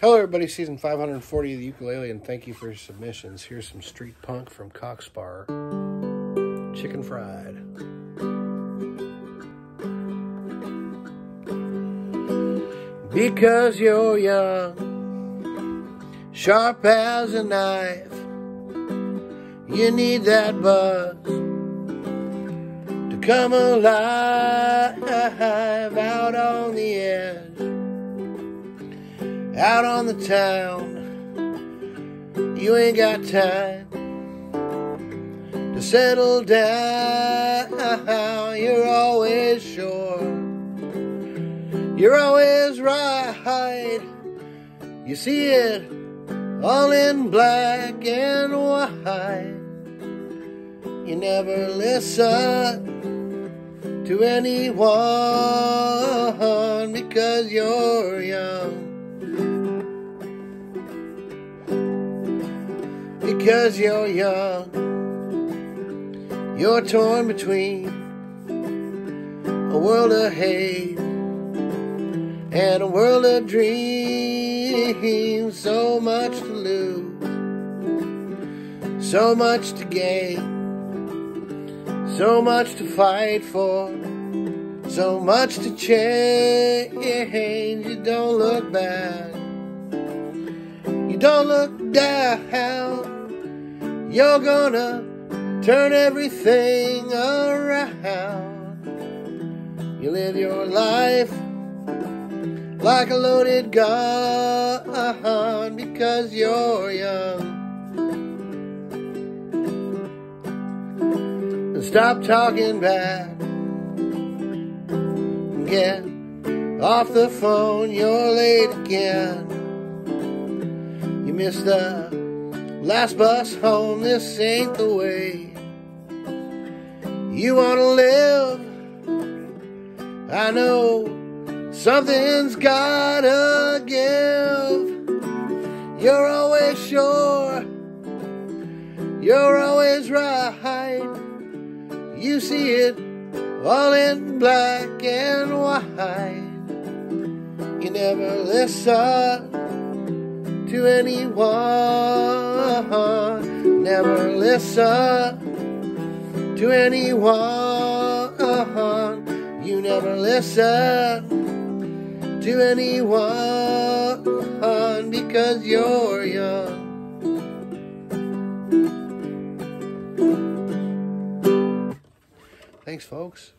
Hello, everybody. Season 540 of the ukulele, and thank you for your submissions. Here's some street punk from Cock Sparrer. Chicken fried. Because you're young, sharp as a knife, you need that buzz to come alive out on the edge out on the town. You ain't got time to settle down. You're always sure. You're always right. You see it all in black and white. You never listen to anyone because you're young. Because you're young. You're torn between a world of hate and a world of dreams. So much to lose, so much to gain, so much to fight for, so much to change. You don't look back, you don't look down. You're gonna turn everything around. You live your life like a loaded gun because you're young. Stop talking back. Get off the phone, you're late again. You missed the Last bus home, this ain't the way. You wanna live? I know something's gotta give. You're always sure, you're always right. You see it all in black and white. You never listen to anyone listen to anyone. You never listen to anyone because you're young. Thanks, folks.